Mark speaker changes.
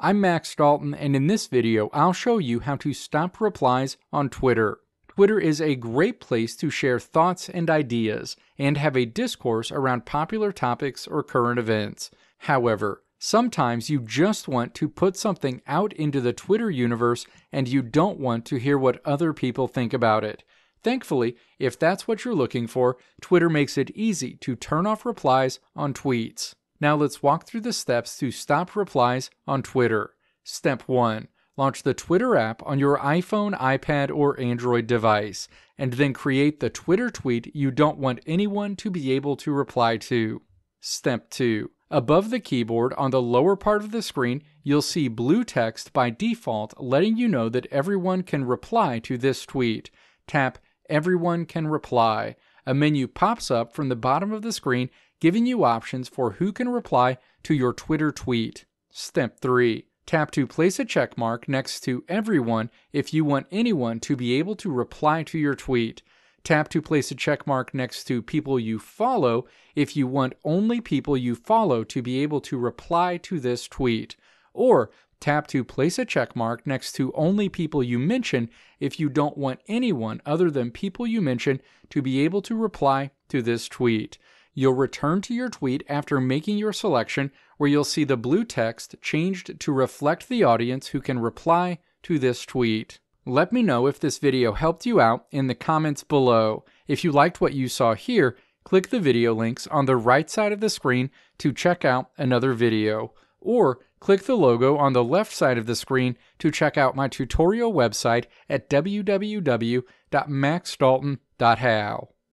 Speaker 1: I'm Max Dalton, and in this video, I'll show you how to stop replies on Twitter. Twitter is a great place to share thoughts and ideas and have a discourse around popular topics or current events. However, sometimes you just want to put something out into the Twitter universe and you don't want to hear what other people think about it. Thankfully, if that's what you're looking for, Twitter makes it easy to turn off replies on tweets. Now let's walk through the steps to stop replies on Twitter. Step 1. Launch the Twitter app on your iPhone, iPad, or Android device, and then create the Twitter tweet you don't want anyone to be able to reply to. Step 2. Above the keyboard on the lower part of the screen, you'll see blue text by default letting you know that everyone can reply to this tweet. Tap Everyone can reply. A menu pops up from the bottom of the screen giving you options for who can reply to your Twitter tweet. Step 3. Tap to place a check mark next to everyone if you want anyone to be able to reply to your tweet. Tap to place a check mark next to people you follow if you want only people you follow to be able to reply to this tweet. Or Tap to place a check mark next to only people you mention if you don't want anyone other than people you mention to be able to reply to this tweet. You'll return to your tweet after making your selection, where you'll see the blue text changed to reflect the audience who can reply to this tweet. Let me know if this video helped you out in the comments below. If you liked what you saw here, click the video links on the right side of the screen to check out another video or click the logo on the left side of the screen to check out my tutorial website at www.maxdalton.how.